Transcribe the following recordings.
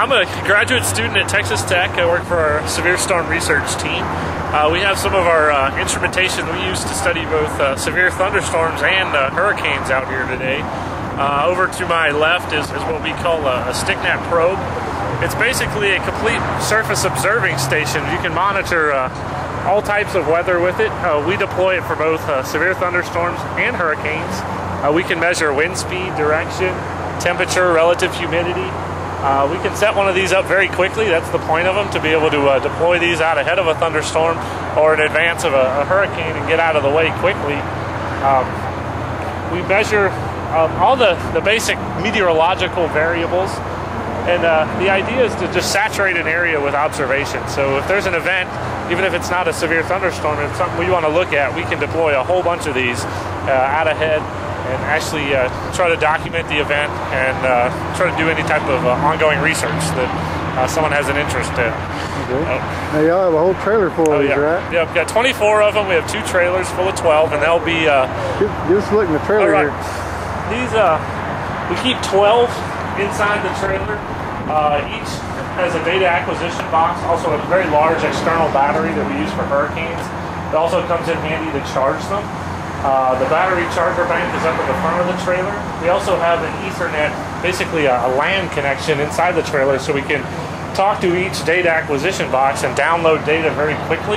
I'm a graduate student at Texas Tech. I work for our severe storm research team. Uh, we have some of our uh, instrumentation we use to study both uh, severe thunderstorms and uh, hurricanes out here today. Uh, over to my left is, is what we call a, a StickNet probe. It's basically a complete surface observing station. You can monitor uh, all types of weather with it. we deploy it for both severe thunderstorms and hurricanes. we can measure wind speed, direction, temperature, relative humidity, uh, we can set one of these up very quickly. That's the point of them, to be able to uh, deploy these out ahead of a thunderstorm or in advance of a, a hurricane and get out of the way quickly. Um, we measure um, all the, the basic meteorological variables. And uh, the idea is to just saturate an area with observation. So if there's an event, even if it's not a severe thunderstorm, if something we want to look at, we can deploy a whole bunch of these uh, out ahead and actually uh, try to document the event and uh, try to do any type of uh, ongoing research that uh, someone has an interest in. Okay. Uh, now y'all have a whole trailer full oh, of these, yeah. right? Yeah, we've got 24 of them. We have two trailers full of 12, and they'll be. give, give us a look in the trailer right. here. These, we keep 12 inside the trailer. each has a data acquisition box, also a very large external battery that we use for hurricanes. It also comes in handy to charge them. Uh, the battery charger bank is up at the front of the trailer. We also have an Ethernet, basically a, a LAN connection inside the trailer so we can talk to each data acquisition box and download data very quickly.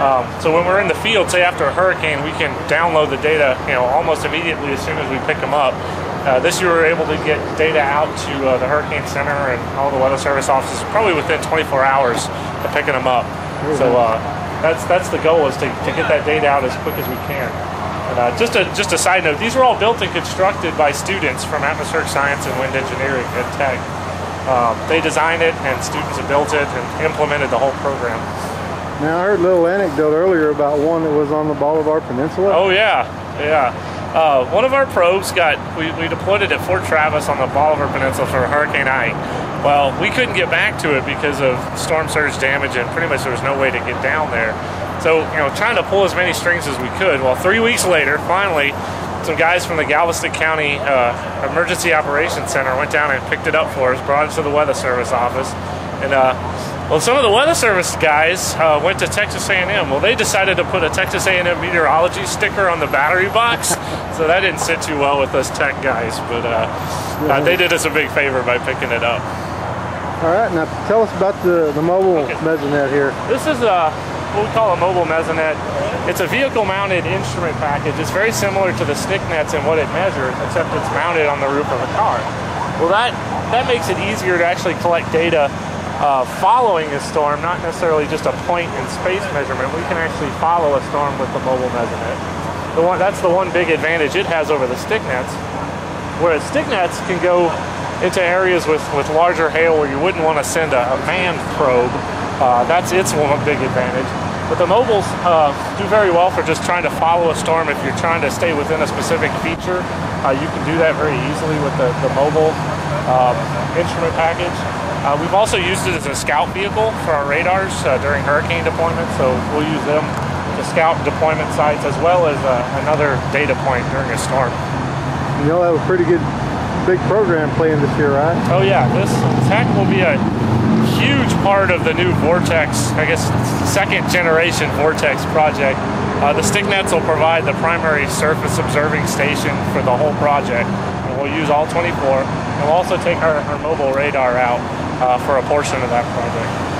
Um, so when we're in the field, say after a hurricane, we can download the data, you know, almost immediately as soon as we pick them up. Uh, this year we were able to get data out to uh, the Hurricane Center and all the Weather Service offices probably within 24 hours of picking them up. So uh, that's that's the goal is to, to get that data out as quick as we can. And, uh, just a just a side note, these were all built and constructed by students from atmospheric science and wind engineering at Tech. Um, they designed it, and students have built it and implemented the whole program. Now I heard a little anecdote earlier about one that was on the Bolivar Peninsula. Oh yeah, yeah. Uh, one of our probes got we, we deployed it at Fort Travis on the Bolivar Peninsula for Hurricane Ike. Well, we couldn't get back to it because of storm surge damage, and pretty much there was no way to get down there. So, you know, trying to pull as many strings as we could. Well, three weeks later, finally, some guys from the Galveston County uh, Emergency Operations Center went down and picked it up for us, brought it to the Weather Service office, and uh, well, some of the Weather Service guys uh, went to Texas A&M. Well, they decided to put a Texas A&M meteorology sticker on the battery box, so that didn't sit too well with us tech guys. But uh, uh, they did us a big favor by picking it up. All right, now tell us about the the mobile okay. mesonet here. This is a what we call a mobile mesonet. It's a vehicle-mounted instrument package. It's very similar to the stick nets in what it measures, except it's mounted on the roof of a car. Well, that, that makes it easier to actually collect data uh, following a storm, not necessarily just a point in space measurement. We can actually follow a storm with the mobile mesonet. The one, that's the one big advantage it has over the stick nets, whereas stick nets can go into areas with, with larger hail where you wouldn't want to send a, a manned probe uh, that's its one big advantage. But the mobiles uh, do very well for just trying to follow a storm. If you're trying to stay within a specific feature, uh, you can do that very easily with the, the mobile um, instrument package. Uh, we've also used it as a scout vehicle for our radars uh, during hurricane deployment, so we'll use them to scout deployment sites as well as uh, another data point during a storm. You'll have a pretty good big program playing this year, right? Oh yeah, this tech will be a huge part of the new Vortex, I guess, second generation Vortex project. Uh, the StickNets will provide the primary surface observing station for the whole project. And we'll use all 24. And we'll also take our, our mobile radar out uh, for a portion of that project.